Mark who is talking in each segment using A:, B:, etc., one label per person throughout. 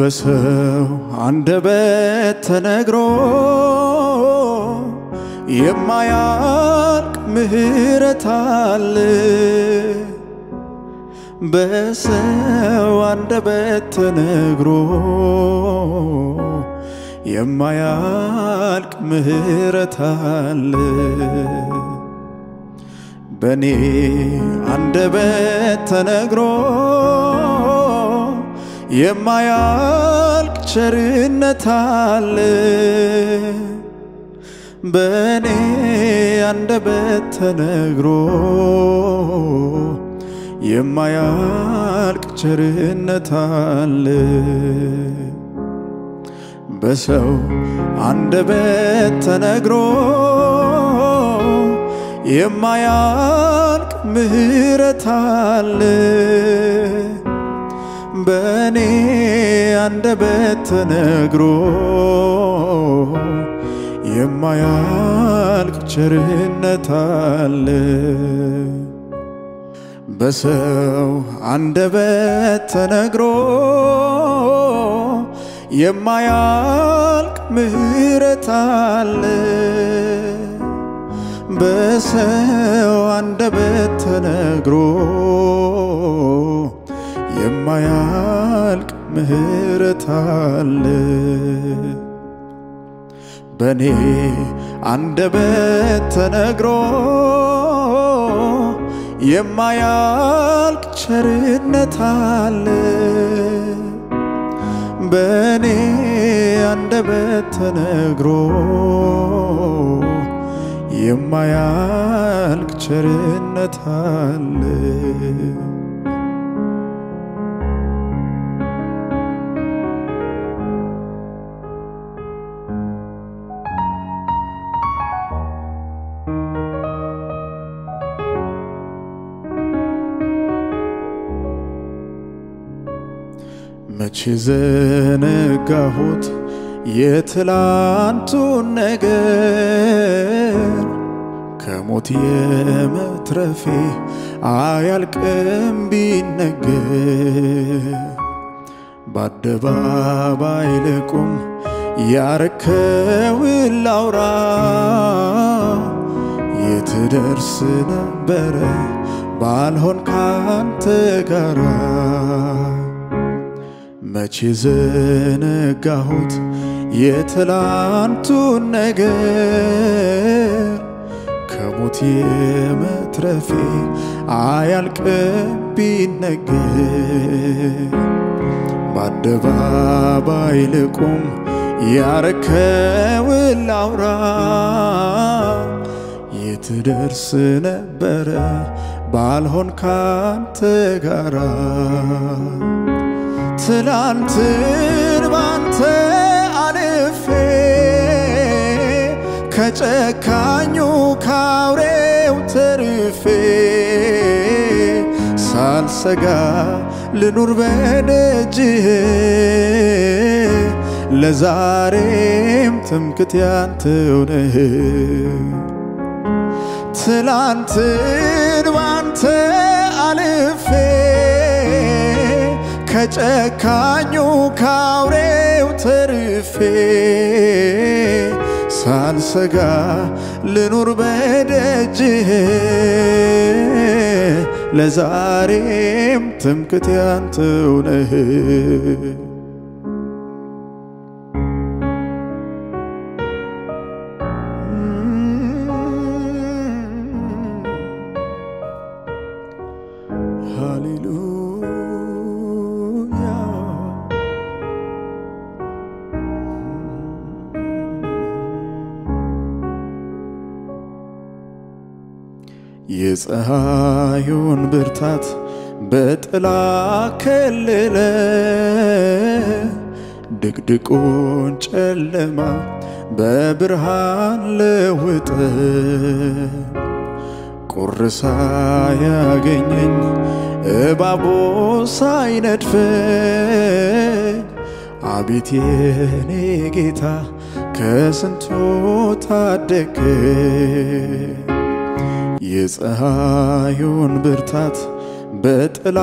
A: በሰው አንደበት ተነግሮ የማያልቅ ምሕረት አለ። በሰው አንደበት ተነግሮ የማያልቅ ምሕረት አለ። በኔ አንደበት ተነግሮ የማያልቅ ቸርነት አለ። በኔ አንደበት ተነግሮ የማያልቅ ቸርነት አለ። በሰው አንደበት ተነግሮ የማያልቅ ምሕረት አለ። በእኔ አንደበት ተነግሮ የማያልቅ ቸርነት አለ። በሰው አንደበት ተነግሮ የማያልቅ ምሕረት አለ። በሰው አንደበት ተነግሮ የማያልቅ ምሕረት አለ። በኔ አንደበት ተነግሮ የማያልቅ ቸርነት አለ። በኔ አንደበት ተነግሮ የማያልቅ ቸርነት አለ። መቼ ዘነጋሁት የትላንቱን ነገር? ከሞት የመትረፌ አያልቅም ቢነገር። በአደባባይ ልቁም ያረከውን ላውራ። የትደርስ ነበረ ባልሆን ካንተ ጋራ መቼ ዘነጋሁት የትላንቱን ነገር? ከሞት የመትረፌ አያልቅም ቢነገር። በአደባባይ ልቁም ያረከውን ላውራ። የትደርስ ነበረ ባልሆን ካንተ ጋራ ትላንትን ባንተ አልፌ ከጨካኙ ካውሬው ተርፌ ሳልሰጋ ልኑር በደጅህ ለዛሬም ትምክት ያንተው ነህ። ትላንትን ባንተ አልፌ ከጨካኙ ካውሬው ተርፌ ሳልሰጋ ልኑር በደጅህ ለዛሬም ትምክት ያንተው ነህ። የፀሐዩን ብርታት በጥላ ከልለ ድቅድቁን ጨለማ በብርሃን ለውጠ ቁርሳ ያገኘኝ እባቦ ሳይነድፈኝ አቤት የኔ ጌታ ከስንቱ ታደገ የፀሐዩን ብርታት በጥላ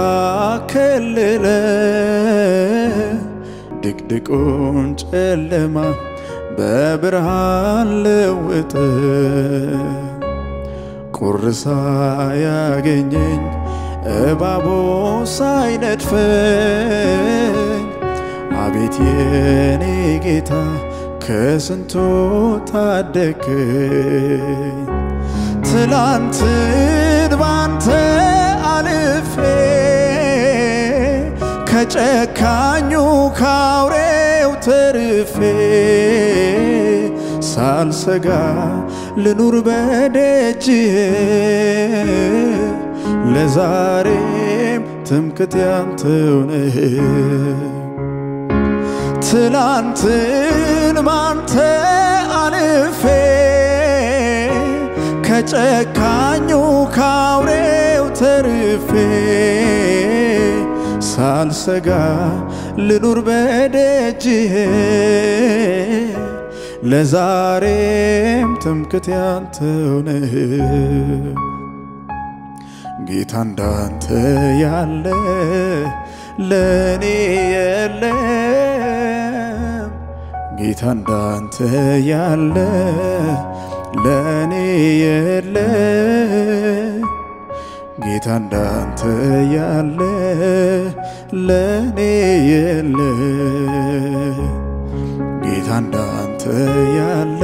A: ከልለ ድቅድቁን ጨለማ በብርሃን ለውጥ ቁርሳ ያገኘኝ እባቦ ሳይነድፈኝ። አቤት የኔ ጌታ ከስንቱ ታደግከኝ ትላንትን ባንተ አልፌ ከጨካኙ ካውሬው ተርፌ ሳልሰጋ ልኑር በደጅህ ለዛሬም ትምክት ያንተው ትላንትን ባንተ አልፌ ከጨካኙ ካውሬው ተርፌ ሳልሰጋ ልኑር በደጅህ ለዛሬም ትምክት ያንተው ነህ። ጌታ እንዳንተ ያለ ለእኔ የለም። ጌታ እንዳንተ ያለ ለእኔ ጌታ እንዳንተ ያለ ለእኔ የለም። ጌታ እንዳንተ ያለ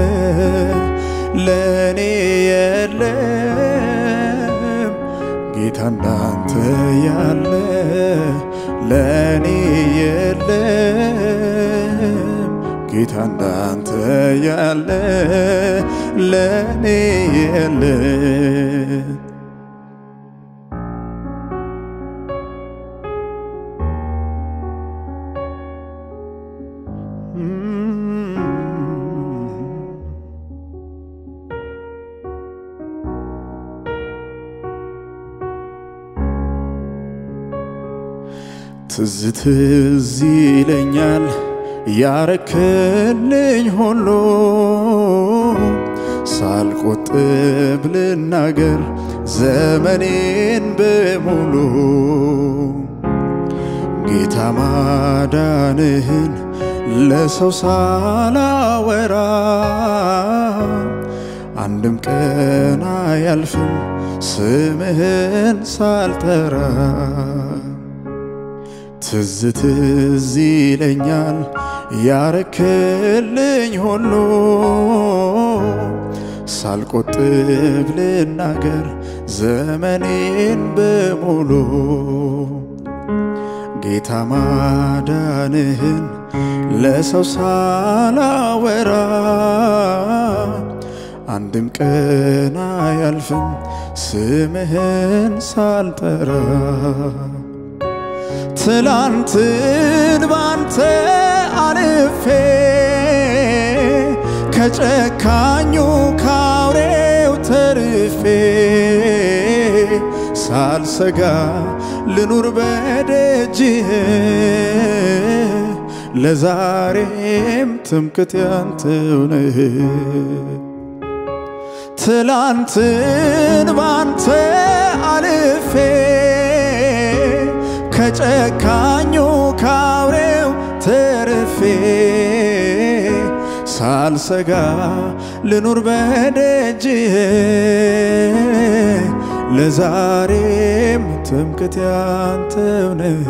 A: ለእኔ የለም። ጌታ እንዳንተ ያለ ለእኔ የለም። ጌታ እንዳንተ ያለ ለእኔ የለም። ትዝ ትዝ ይለኛል ያረክልኝ ሁሉ። ሳልቆጥብ ልናገር ዘመኔን በሙሉ። ጌታ ማዳንህን ለሰው ሳላወራ አንድም ቀን አያልፍም ስምህን ሳልጠራ ትዝ ትዝ ይለኛል ያረክልኝ ሁሉ። ሳልቆጥብ ልናገር ዘመኔን በሙሉ። ጌታ ማዳንህን ለሰው ሳላወራ አንድም ቀን አያልፍም ስምህን ሳልጠራ ትላንትን ባንተ አልፌ ከጨካኙ ካውሬው ተርፌ ሳልሰጋ ልኑር በደጅህ ለዛሬም ትምክት ያንተው ትላንትን ባንተ አልፌ ከጨካኙ ካውሬው ተርፌ ሳልሰጋ ልኑር በደጅህ ለዛሬም ትምክት ያንተው ነህ።